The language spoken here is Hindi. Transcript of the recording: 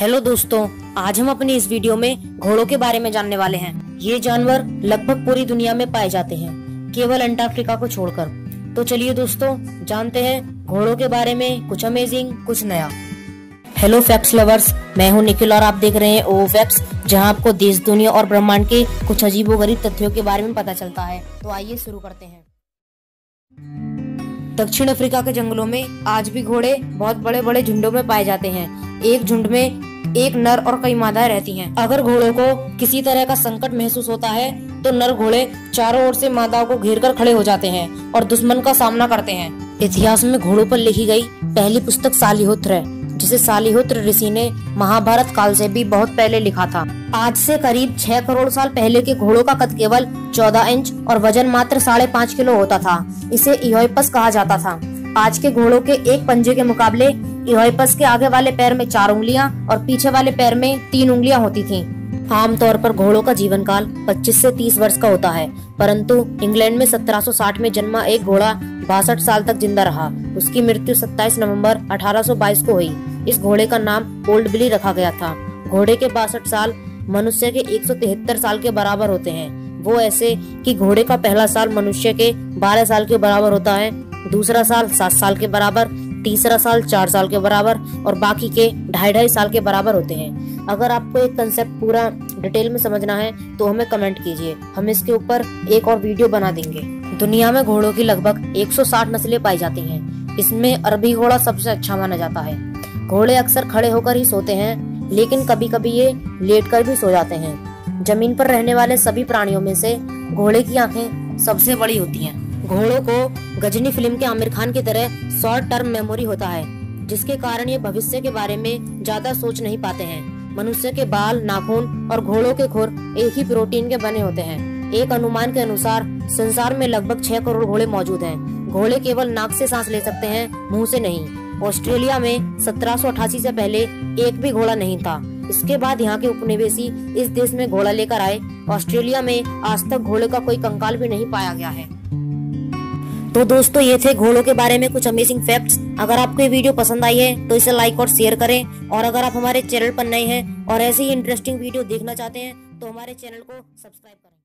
हेलो दोस्तों, आज हम अपनी इस वीडियो में घोड़ों के बारे में जानने वाले हैं। ये जानवर लगभग पूरी दुनिया में पाए जाते हैं, केवल अंटार्कटिका को छोड़कर। तो चलिए दोस्तों, जानते हैं घोड़ों के बारे में कुछ अमेजिंग कुछ नया। हेलो फैक्ट्स लवर्स मैं हूँ निखिल और आप देख रहे हैं ओ फैप्स जहाँ आपको देश, दुनिया और ब्रह्मांड के कुछ अजीबो तथ्यों के बारे में पता चलता है। तो आइए शुरू करते हैं। दक्षिण अफ्रीका के जंगलों में आज भी घोड़े बहुत बड़े बड़े झुंडों में पाए जाते हैं। एक झुंड में एक नर और कई मादाएँ रहती हैं। अगर घोड़ों को किसी तरह का संकट महसूस होता है तो नर घोड़े चारों ओर से मादाओं को घेर कर खड़े हो जाते हैं और दुश्मन का सामना करते हैं। इतिहास में घोड़ों पर लिखी गई पहली पुस्तक सालिहोत्र है, जिसे सालिहोत्र ऋषि ने महाभारत काल से भी बहुत पहले लिखा था। आज से करीब छह करोड़ साल पहले के घोड़ों का कद केवल चौदह इंच और वज़न मात्र साढ़े पाँच किलो होता था। इसे इहोपस कहा जाता था। आज के घोड़ों के एक पंजे के मुकाबले इहोइपस के आगे वाले पैर में चार उंगलियाँ और पीछे वाले पैर में तीन उंगलियाँ होती थीं। आमतौर पर घोड़ों का जीवन काल 25 से 30 वर्ष का होता है, परंतु इंग्लैंड में 1760 में जन्मा एक घोड़ा बासठ साल तक ज़िंदा रहा। उसकी मृत्यु 27 नवंबर 1822 को हुई। इस घोड़े का नाम ओल्ड बिली रखा गया था। घोड़े के बासठ साल मनुष्य के एक सौ तिहत्तर साल के बराबर होते हैं। वो ऐसे कि घोड़े का पहला साल मनुष्य के 12 साल के बराबर होता है, दूसरा साल सात साल के बराबर तीसरा साल चार साल के बराबर और बाकी के ढाई ढाई साल के बराबर होते हैं। अगर आपको एक कंसेप्ट पूरा डिटेल में समझना है तो हमें कमेंट कीजिए। हम इसके ऊपर एक और वीडियो बना देंगे। दुनिया में घोड़ों की लगभग 160 नस्लें पाई जाती हैं। इसमें अरबी घोड़ा सबसे अच्छा माना जाता है। घोड़े अक्सर खड़े होकर ही सोते हैं, लेकिन कभी कभी ये लेट कर भी सो जाते हैं। ज़मीन पर रहने वाले सभी प्राणियों में से घोड़े की आँखें सबसे बड़ी होती हैं। घोड़ों को गजनी फ़िल्म के आमिर खान की तरह शॉर्ट टर्म मेमोरी होता है, जिसके कारण ये भविष्य के बारे में ज़्यादा सोच नहीं पाते हैं। मनुष्य के बाल, नाखून और घोड़ों के खुर एक ही प्रोटीन के बने होते हैं। एक अनुमान के अनुसार संसार में लगभग छह करोड़ घोड़े मौजूद हैं। घोड़े केवल नाक से सांस ले सकते हैं, मुँह से नहीं। ऑस्ट्रेलिया में सत्रह से पहले एक भी घोड़ा नहीं था। इसके बाद यहाँ के उपनिवेशी इस देश में घोड़ा लेकर आए। ऑस्ट्रेलिया में आज तक घोड़े का कोई कंकाल भी नहीं पाया गया है। तो दोस्तों, ये थे घोड़ों के बारे में कुछ अमेजिंग फैक्ट्स अगर आपको ये वीडियो पसंद आई है तो इसे लाइक और शेयर करें। और अगर आप हमारे चैनल पर नए हैं और ऐसे ही इंटरेस्टिंग वीडियो देखना चाहते हैं तो हमारे चैनल को सब्सक्राइब करें।